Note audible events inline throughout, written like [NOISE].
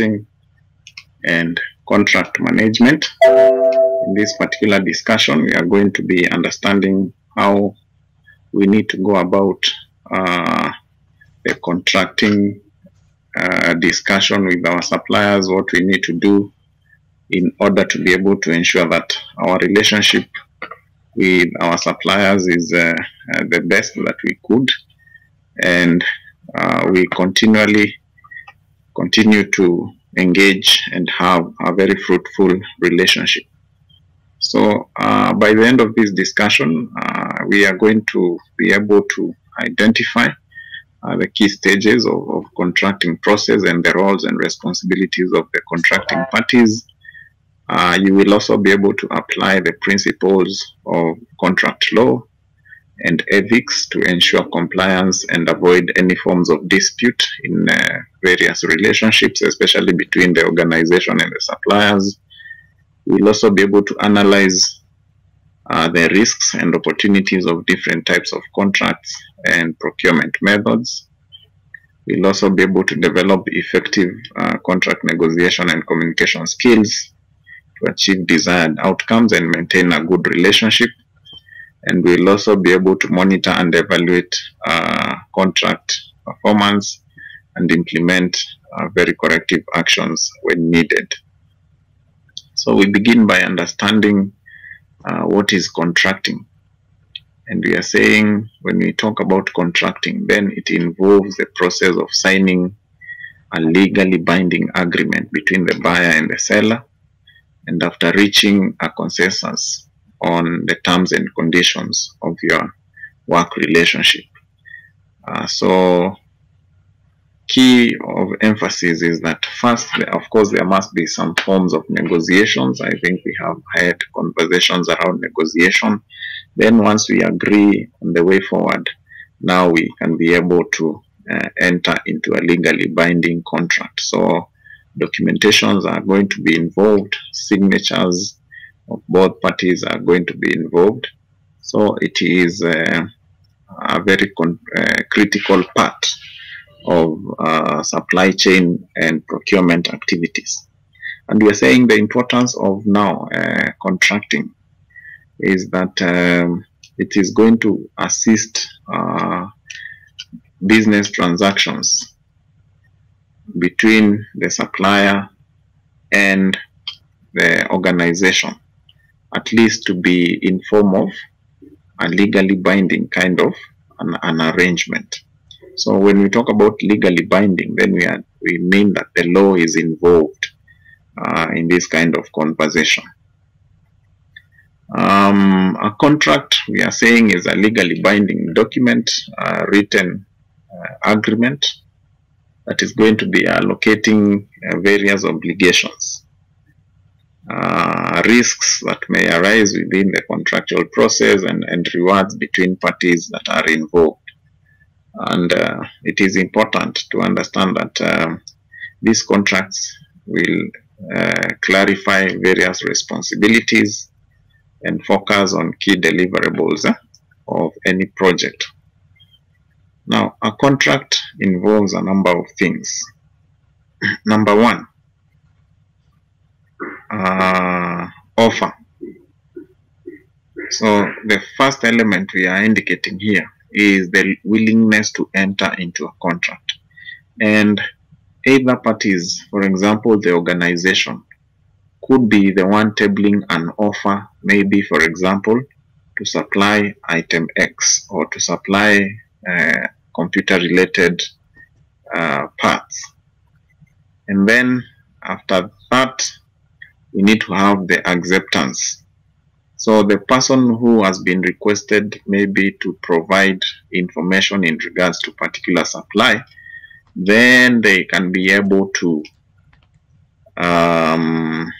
contracting and contract management. In this particular discussion, we are going to be understanding how we need to go about uh, the contracting uh, discussion with our suppliers, what we need to do in order to be able to ensure that our relationship with our suppliers is uh, uh, the best that we could and uh, we continually continue to engage and have a very fruitful relationship. So uh, by the end of this discussion, uh, we are going to be able to identify uh, the key stages of, of contracting process and the roles and responsibilities of the contracting parties. Uh, you will also be able to apply the principles of contract law and ethics to ensure compliance and avoid any forms of dispute in uh, various relationships, especially between the organization and the suppliers. We'll also be able to analyze uh, the risks and opportunities of different types of contracts and procurement methods. We'll also be able to develop effective uh, contract negotiation and communication skills to achieve desired outcomes and maintain a good relationship and we'll also be able to monitor and evaluate uh, contract performance and implement uh, very corrective actions when needed. So we begin by understanding uh, what is contracting. And we are saying when we talk about contracting, then it involves the process of signing a legally binding agreement between the buyer and the seller. And after reaching a consensus on the terms and conditions of your work relationship. Uh, so key of emphasis is that first, of course, there must be some forms of negotiations. I think we have had conversations around negotiation. Then once we agree on the way forward, now we can be able to uh, enter into a legally binding contract. So documentations are going to be involved, signatures, both parties are going to be involved. So it is a very uh, critical part of uh, supply chain and procurement activities. And we are saying the importance of now uh, contracting is that um, it is going to assist uh, business transactions between the supplier and the organization at least to be in form of a legally binding kind of an, an arrangement. So when we talk about legally binding, then we are we mean that the law is involved uh, in this kind of conversation. Um, a contract, we are saying, is a legally binding document, a written uh, agreement that is going to be allocating uh, various obligations uh, risks that may arise within the contractual process and, and rewards between parties that are involved. And uh, it is important to understand that um, these contracts will uh, clarify various responsibilities and focus on key deliverables uh, of any project. Now, a contract involves a number of things. [CLEARS THROAT] Number one, uh, offer. So the first element we are indicating here is the willingness to enter into a contract. And either parties, for example, the organization, could be the one tabling an offer, maybe, for example, to supply item X or to supply uh, computer-related uh, parts. And then after that, we need to have the acceptance. So the person who has been requested maybe to provide information in regards to particular supply, then they can be able to um,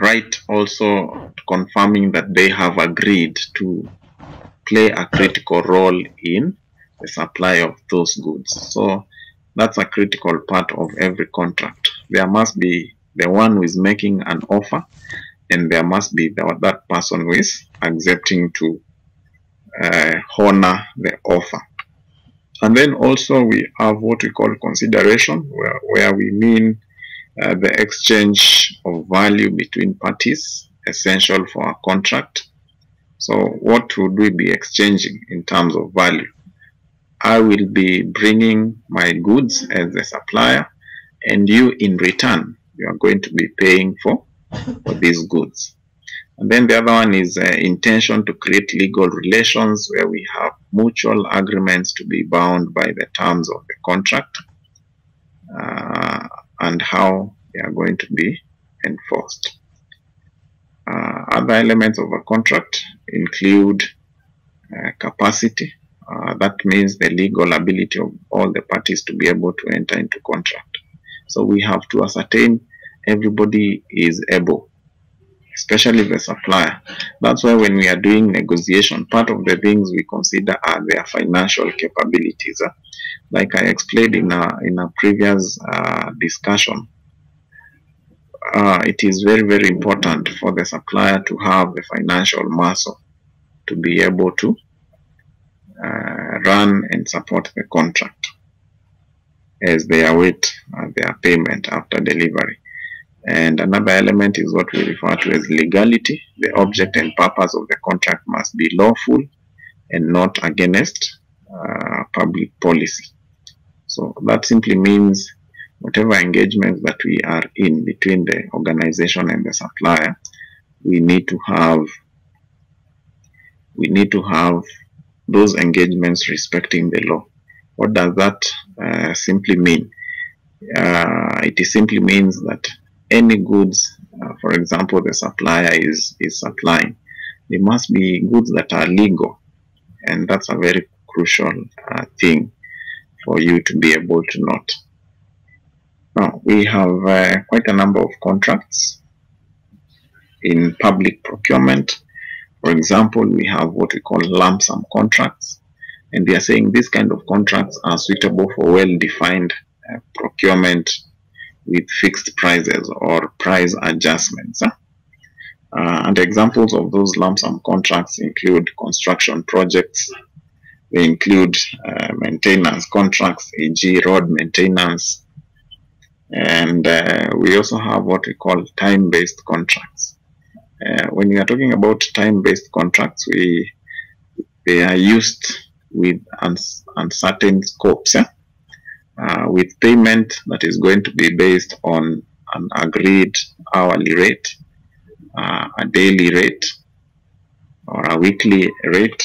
write also confirming that they have agreed to play a critical role in the supply of those goods. So that's a critical part of every contract. There must be the one who is making an offer and there must be the, that person who is accepting to uh, honor the offer. And then also we have what we call consideration, where, where we mean uh, the exchange of value between parties essential for a contract. So what would we be exchanging in terms of value? I will be bringing my goods as a supplier and you in return, you are going to be paying for, for these goods. And then the other one is uh, intention to create legal relations where we have mutual agreements to be bound by the terms of the contract uh, and how they are going to be enforced. Uh, other elements of a contract include uh, capacity. Uh, that means the legal ability of all the parties to be able to enter into contract. So we have to ascertain everybody is able especially the supplier. That's why when we are doing negotiation, part of the things we consider are their financial capabilities. Like I explained in a, in a previous uh, discussion, uh, it is very, very important for the supplier to have the financial muscle to be able to uh, run and support the contract as they await uh, their payment after delivery. And another element is what we refer to as legality. The object and purpose of the contract must be lawful and not against uh, public policy. So that simply means whatever engagements that we are in between the organization and the supplier, we need to have we need to have those engagements respecting the law. What does that uh, simply mean? Uh, it simply means that any goods, uh, for example, the supplier is, is supplying, they must be goods that are legal. And that's a very crucial thing for you to be able to note. Now, we have uh, quite a number of contracts in public procurement. For example, we have what we call lump sum contracts. And we are saying these kind of contracts are suitable for well-defined uh, procurement with fixed prices or price adjustments. Uh, and examples of those lump sum contracts include construction projects, they include uh, maintenance contracts, e.g. road maintenance, and uh, we also have what we call time-based contracts. Uh, when we are talking about time-based contracts, we they are used with uncertain scopes. Uh, with payment that is going to be based on an agreed hourly rate, uh, a daily rate, or a weekly rate,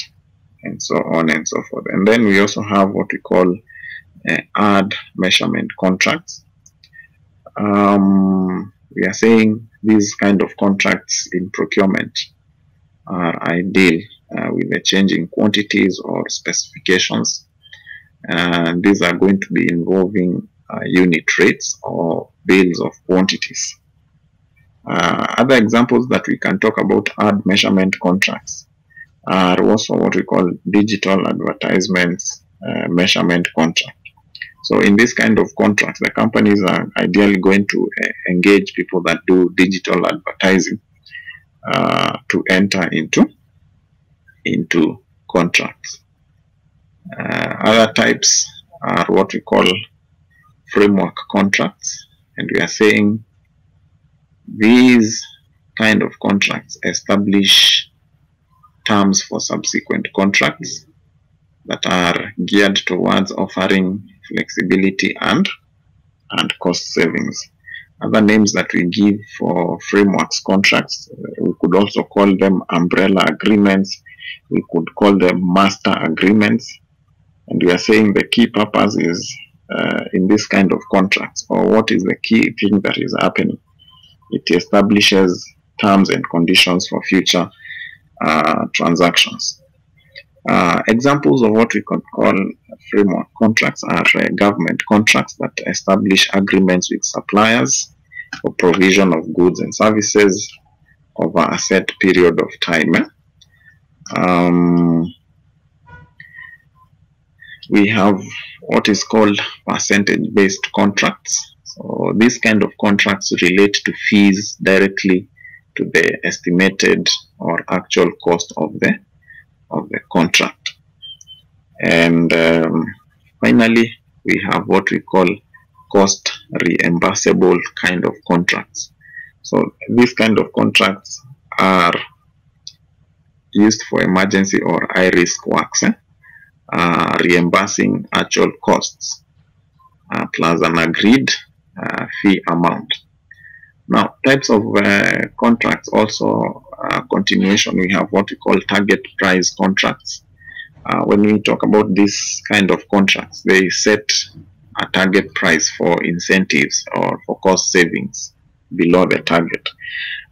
and so on and so forth. And then we also have what we call uh, measurement contracts. Um, we are saying these kind of contracts in procurement are ideal uh, with the changing quantities or specifications and these are going to be involving uh, unit rates or bills of quantities. Uh, other examples that we can talk about are measurement contracts are also what we call digital advertisements uh, measurement contract. So in this kind of contracts, the companies are ideally going to uh, engage people that do digital advertising uh, to enter into into contracts. Uh, other types are what we call framework contracts and we are saying these kind of contracts establish terms for subsequent contracts that are geared towards offering flexibility and and cost savings. Other names that we give for frameworks contracts, we could also call them umbrella agreements, we could call them master agreements, and we are saying the key purpose is uh, in this kind of contracts, or what is the key thing that is happening. It establishes terms and conditions for future uh, transactions. Uh, examples of what we could call framework contracts are uh, government contracts that establish agreements with suppliers for provision of goods and services over a set period of time. Um, we have what is called percentage based contracts. So these kind of contracts relate to fees directly to the estimated or actual cost of the of the contract. And um, finally, we have what we call cost reimbursable kind of contracts. So these kind of contracts are used for emergency or high risk works, eh? uh, reimbursing actual costs uh, plus an agreed uh, fee amount. Now, types of uh, contracts also uh, continuation, we have what we call target price contracts. When we talk about this kind of contracts, they set a target price for incentives or for cost savings below the target.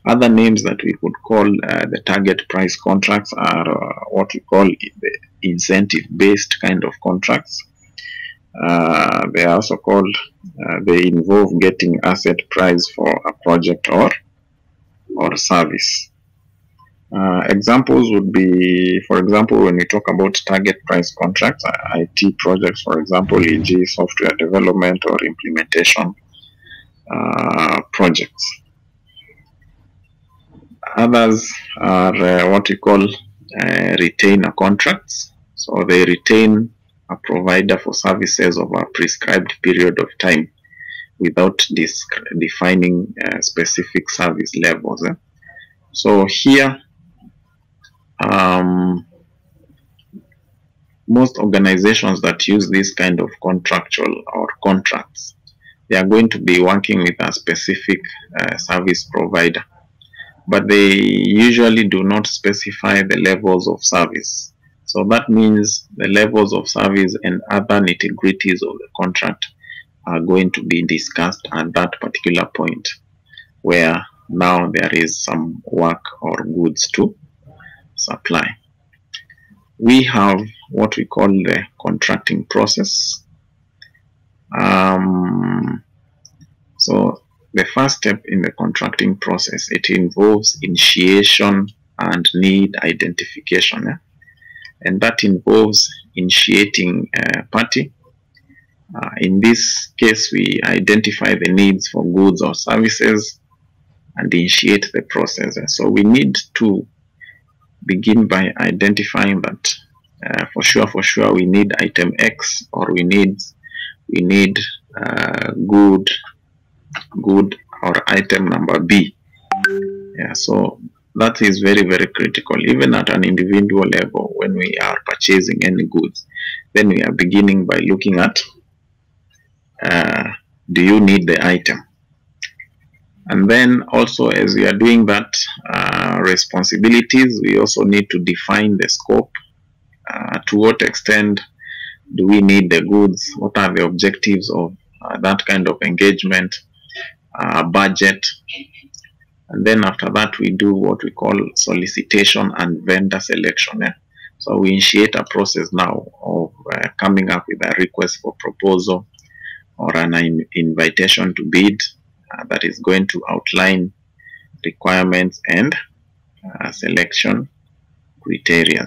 Other names that we could call uh, the target price contracts are uh, what we call the incentive based kind of contracts. Uh, they are also called, uh, they involve getting asset price for a project or, or service. Uh, examples would be, for example, when we talk about target price contracts, uh, IT projects, for example, e.g. software development or implementation projects. Others are uh, what we call uh, retainer contracts. So they retain a provider for services over a prescribed period of time without defining uh, specific service levels. Eh? So here, um, most organizations that use this kind of contractual or contracts, they are going to be working with a specific uh, service provider, but they usually do not specify the levels of service. So that means the levels of service and other nitty-gritties of the contract are going to be discussed at that particular point where now there is some work or goods to supply. We have what we call the contracting process. Um, so the first step in the contracting process, it involves initiation and need identification. And that involves initiating a party. Uh, in this case, we identify the needs for goods or services and initiate the process. So we need to begin by identifying that uh, for sure, for sure, we need item X or we need we need uh, good good or item number B. Yeah, so that is very, very critical. Even at an individual level, when we are purchasing any goods, then we are beginning by looking at uh, do you need the item? And then also, as we are doing that uh, responsibilities, we also need to define the scope. Uh, to what extent do we need the goods? What are the objectives of uh, that kind of engagement? Uh, budget, and then after that, we do what we call solicitation and vendor selection. So we initiate a process now of uh, coming up with a request for proposal or an in invitation to bid uh, that is going to outline requirements and uh, selection criteria.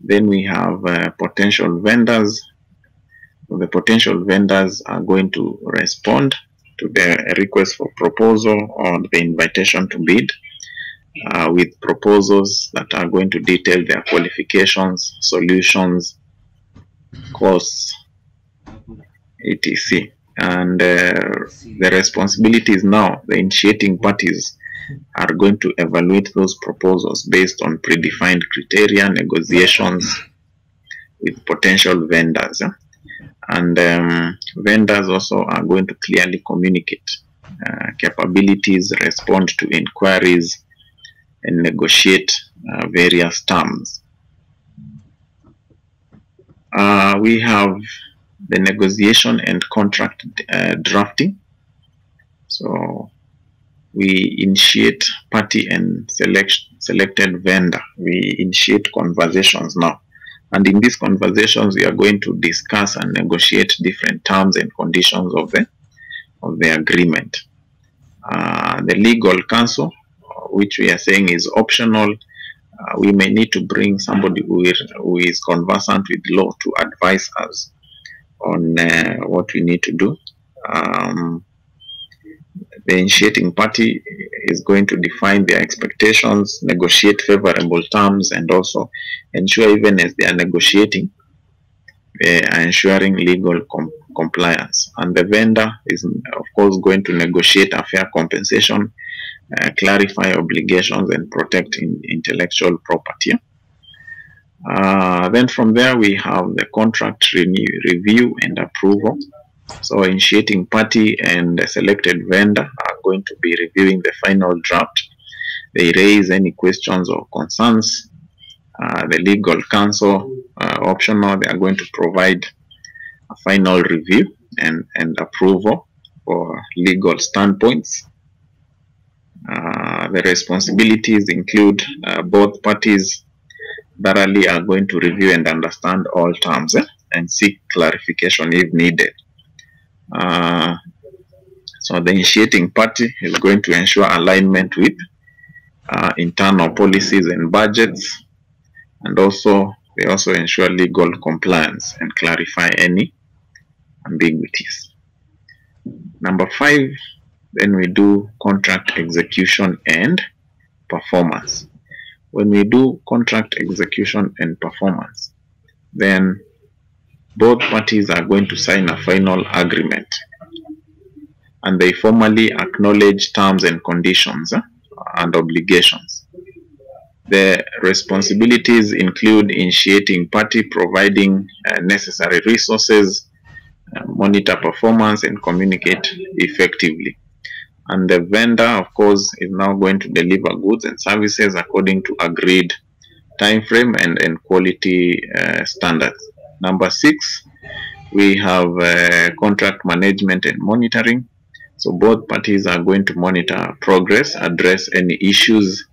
Then we have uh, potential vendors. The potential vendors are going to respond to the request for proposal or the invitation to bid uh, with proposals that are going to detail their qualifications, solutions, costs, etc. And uh, the responsibilities now, the initiating parties are going to evaluate those proposals based on predefined criteria, negotiations with potential vendors and um, vendors also are going to clearly communicate uh, capabilities, respond to inquiries, and negotiate uh, various terms. Uh, we have the negotiation and contract uh, drafting. So we initiate party and select selected vendor. We initiate conversations now and in these conversations, we are going to discuss and negotiate different terms and conditions of the, of the agreement. Uh, the legal counsel, which we are saying is optional, uh, we may need to bring somebody who is, who is conversant with law to advise us on uh, what we need to do. Um, the initiating party is going to define their expectations, negotiate favorable terms, and also ensure even as they are negotiating, uh, ensuring legal com compliance. And the vendor is, of course, going to negotiate a fair compensation, uh, clarify obligations, and protect in intellectual property. Uh, then from there, we have the contract renew, review and approval. So initiating party and selected vendor are going to be reviewing the final draft. They raise any questions or concerns. Uh, the legal counsel uh, optional, they are going to provide a final review and, and approval for legal standpoints. Uh, the responsibilities include uh, both parties thoroughly are going to review and understand all terms eh, and seek clarification if needed. Uh, so the initiating party is going to ensure alignment with uh, internal policies and budgets, and also they also ensure legal compliance and clarify any ambiguities. Number five, then we do contract execution and performance. When we do contract execution and performance, then both parties are going to sign a final agreement and they formally acknowledge terms and conditions uh, and obligations. The responsibilities include initiating party, providing uh, necessary resources, uh, monitor performance, and communicate effectively. And the vendor, of course, is now going to deliver goods and services according to agreed time frame and, and quality uh, standards. Number six, we have uh, contract management and monitoring. So both parties are going to monitor progress, address any issues,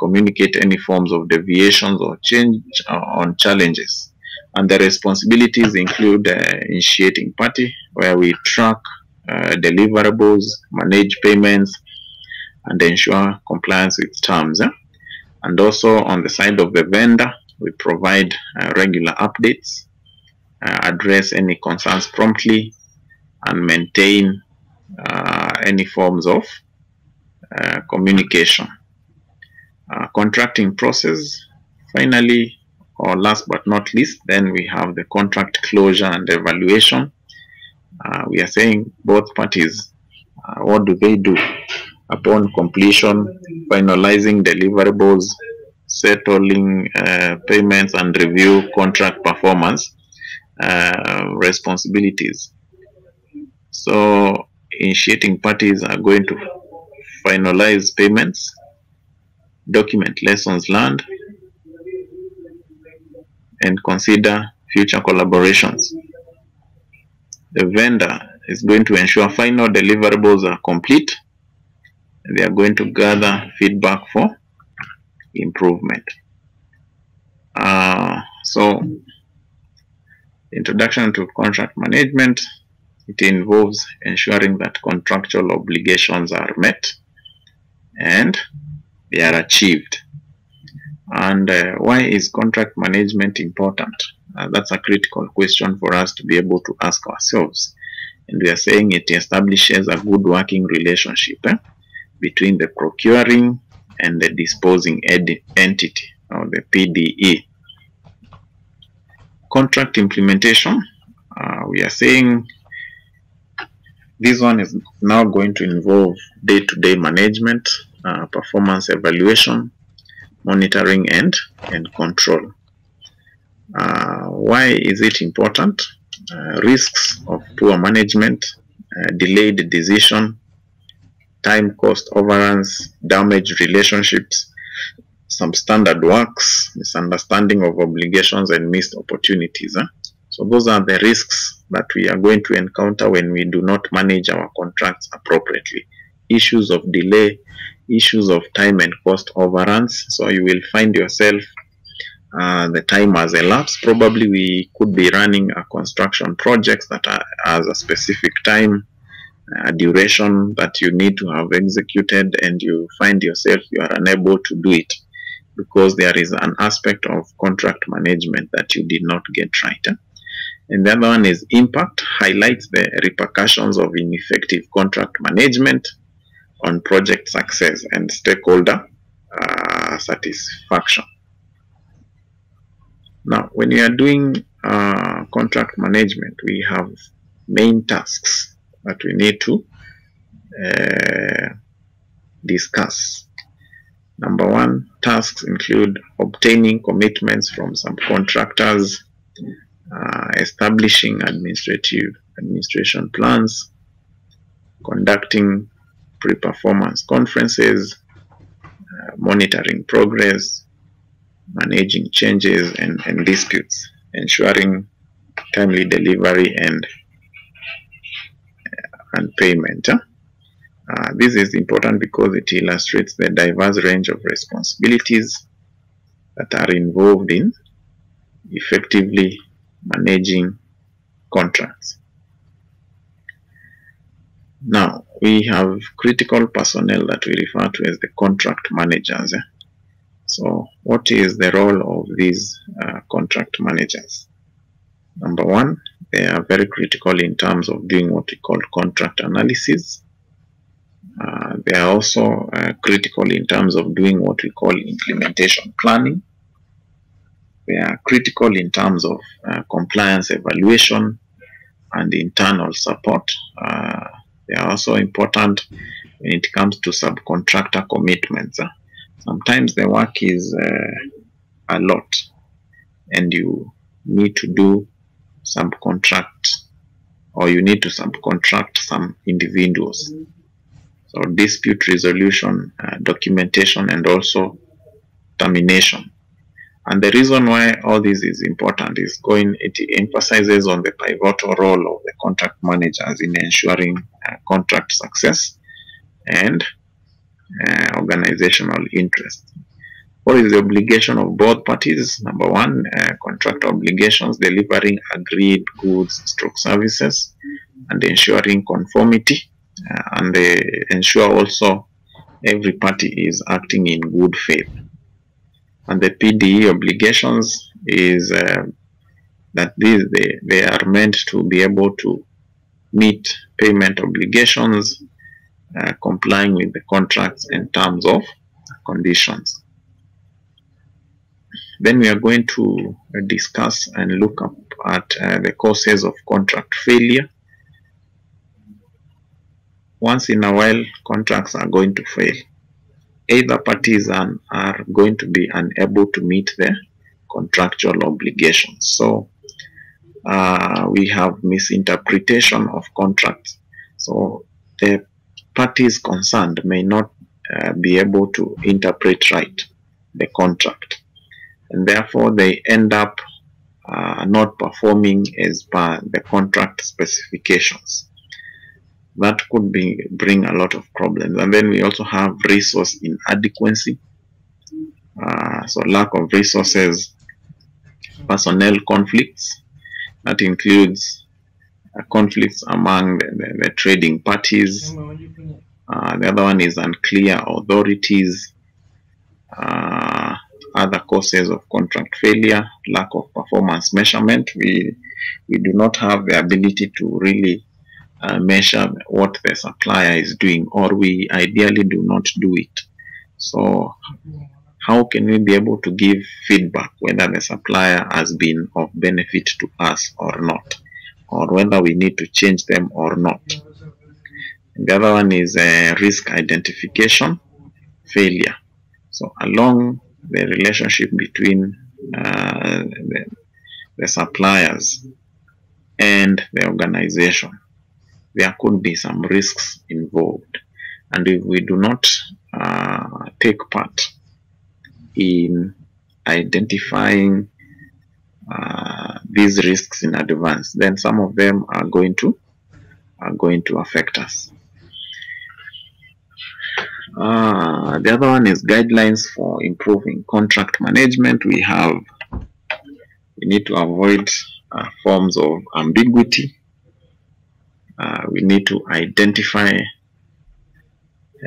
communicate any forms of deviations or change uh, on challenges. And the responsibilities include uh, initiating party, where we track uh, deliverables, manage payments, and ensure compliance with terms. Eh? And also on the side of the vendor, we provide uh, regular updates address any concerns promptly and maintain uh, any forms of uh, communication. contracting process, finally, or last but not least, then we have the contract closure and evaluation. Uh, we are saying both parties, uh, what do they do upon completion, finalizing deliverables, settling uh, payments and review contract performance. Uh, responsibilities. So initiating parties are going to finalize payments, document lessons learned, and consider future collaborations. The vendor is going to ensure final deliverables are complete. They are going to gather feedback for improvement. Uh, so Introduction to contract management. It involves ensuring that contractual obligations are met and they are achieved. And uh, why is contract management important? Uh, that's a critical question for us to be able to ask ourselves. And we are saying it establishes a good working relationship eh, between the procuring and the disposing entity or the PDE contract implementation, uh, we are saying this one is now going to involve day-to-day -day management, uh, performance evaluation, monitoring and, and control. Uh, why is it important? Uh, risks of poor management, uh, delayed decision, time cost overruns, damaged relationships, some standard works, misunderstanding of obligations, and missed opportunities. Huh? So those are the risks that we are going to encounter when we do not manage our contracts appropriately. Issues of delay, issues of time and cost overruns. So you will find yourself uh, the time has elapsed. Probably we could be running a construction project that has a specific time uh, duration that you need to have executed and you find yourself you are unable to do it because there is an aspect of contract management that you did not get right. And the other one is impact, highlights the repercussions of ineffective contract management on project success and stakeholder uh, satisfaction. Now, when you are doing uh, contract management, we have main tasks that we need to uh, discuss. Number one, tasks include obtaining commitments from subcontractors, uh, establishing administrative administration plans, conducting pre-performance conferences, uh, monitoring progress, managing changes and, and disputes, ensuring timely delivery and uh, and payment. Uh, this is important because it illustrates the diverse range of responsibilities that are involved in effectively managing contracts. Now, we have critical personnel that we refer to as the contract managers. So, what is the role of these uh, contract managers? Number one, they are very critical in terms of doing what we call contract analysis. Uh, they are also uh, critical in terms of doing what we call implementation planning. They are critical in terms of uh, compliance evaluation and internal support. Uh, they are also important when it comes to subcontractor commitments. Sometimes the work is uh, a lot and you need to do subcontract or you need to subcontract some individuals. So dispute resolution, uh, documentation, and also termination. And the reason why all this is important is going, it emphasizes on the pivotal role of the contract managers in ensuring uh, contract success and uh, organizational interest. What is the obligation of both parties? Number one, uh, contract obligations, delivering agreed goods, stroke services, and ensuring conformity, uh, and ensure also every party is acting in good faith. And the PDE obligations is uh, that these they, they are meant to be able to meet payment obligations, uh, complying with the contracts in terms of conditions. Then we are going to discuss and look up at uh, the causes of contract failure. Once in a while, contracts are going to fail. Either parties are, are going to be unable to meet their contractual obligations. So uh, we have misinterpretation of contracts. So the parties concerned may not uh, be able to interpret right the contract. And therefore, they end up uh, not performing as per the contract specifications. That could be bring a lot of problems. And then we also have resource inadequacy. Uh, so lack of resources, personnel conflicts, that includes uh, conflicts among the, the, the trading parties. Uh, the other one is unclear authorities. Uh, other causes of contract failure, lack of performance measurement. We we do not have the ability to really uh, measure what the supplier is doing, or we ideally do not do it. So how can we be able to give feedback whether the supplier has been of benefit to us or not, or whether we need to change them or not? The other one is uh, risk identification failure. So along the relationship between uh, the, the suppliers and the organization, there could be some risks involved. And if we do not uh, take part in identifying uh, these risks in advance, then some of them are going to are going to affect us. Uh, the other one is guidelines for improving contract management. We have we need to avoid uh, forms of ambiguity. Uh, we need to identify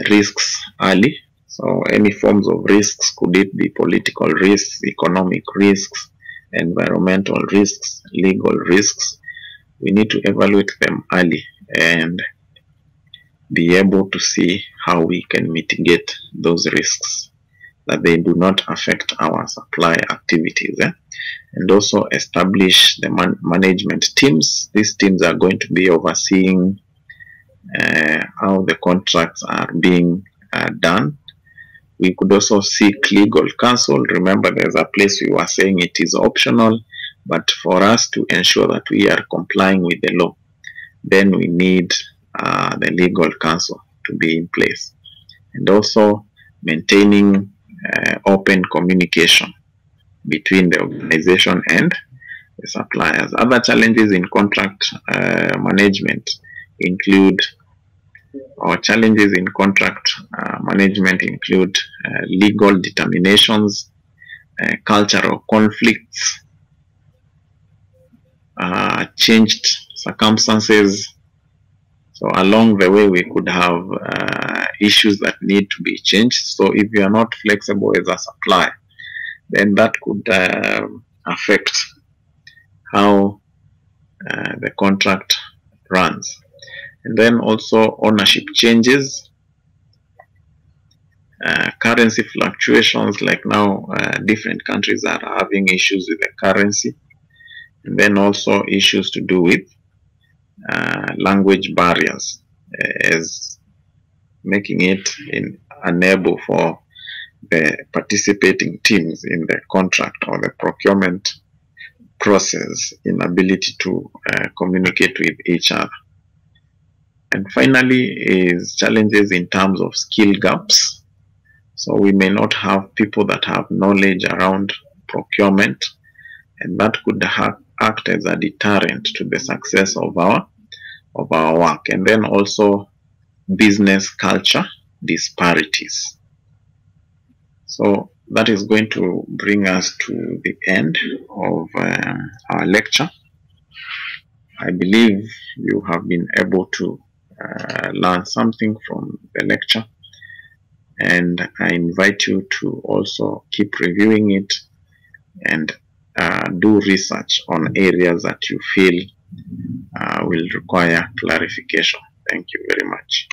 risks early so any forms of risks, could it be political risks, economic risks, environmental risks, legal risks, we need to evaluate them early and be able to see how we can mitigate those risks. That they do not affect our supply activities. Eh? And also establish the man management teams. These teams are going to be overseeing uh, how the contracts are being uh, done. We could also seek legal counsel. Remember, there's a place we were saying it is optional, but for us to ensure that we are complying with the law, then we need uh, the legal counsel to be in place. And also maintaining open communication between the organization and the suppliers. Other challenges in contract uh, management include or challenges in contract uh, management include uh, legal determinations, uh, cultural conflicts, uh, changed circumstances. So along the way, we could have uh, issues that need to be changed. So if you are not flexible as a supplier, then that could uh, affect how the contract runs. And then also ownership changes. Uh, currency fluctuations like now uh, different countries are having issues with the currency. And then also issues to do with uh, language barriers as making it in, unable for the participating teams in the contract or the procurement process inability to uh, communicate with each other and finally is challenges in terms of skill gaps. So we may not have people that have knowledge around procurement and that could act as a deterrent to the success of our of our work and then also business culture disparities. So that is going to bring us to the end of uh, our lecture. I believe you have been able to uh, learn something from the lecture and I invite you to also keep reviewing it and uh, do research on areas that you feel uh, will require clarification. Thank you very much.